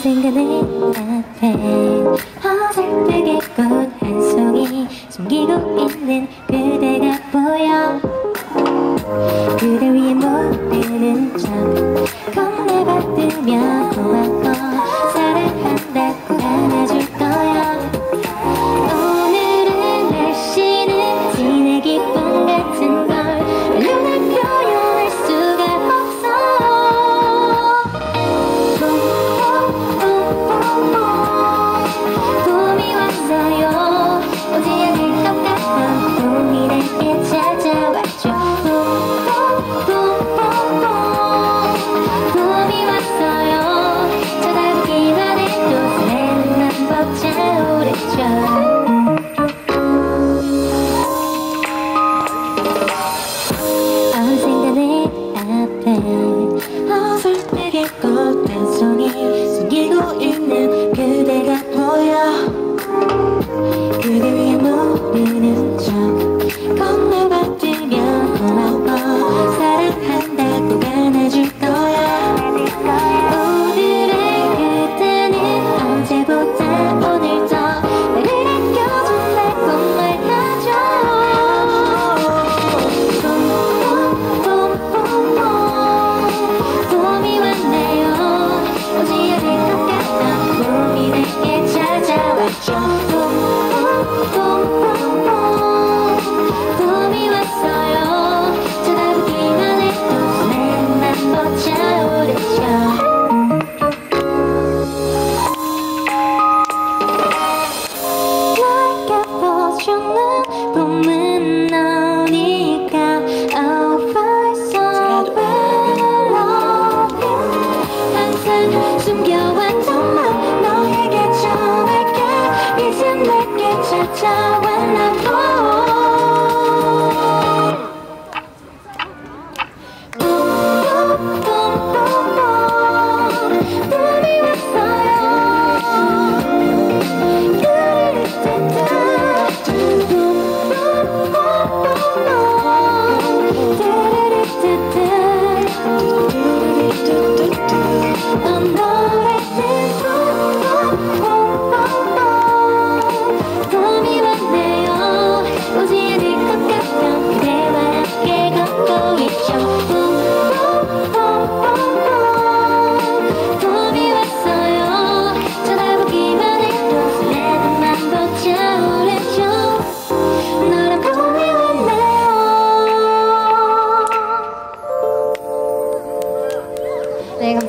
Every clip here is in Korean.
생각은 앞에 어설프게 꽃 한 송이 숨기고 있는 그대가 보여. 그대 위 家温暖不。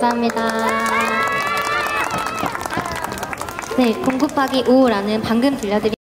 감사합니다. 네, 공급하기 5라는 방금 들려드린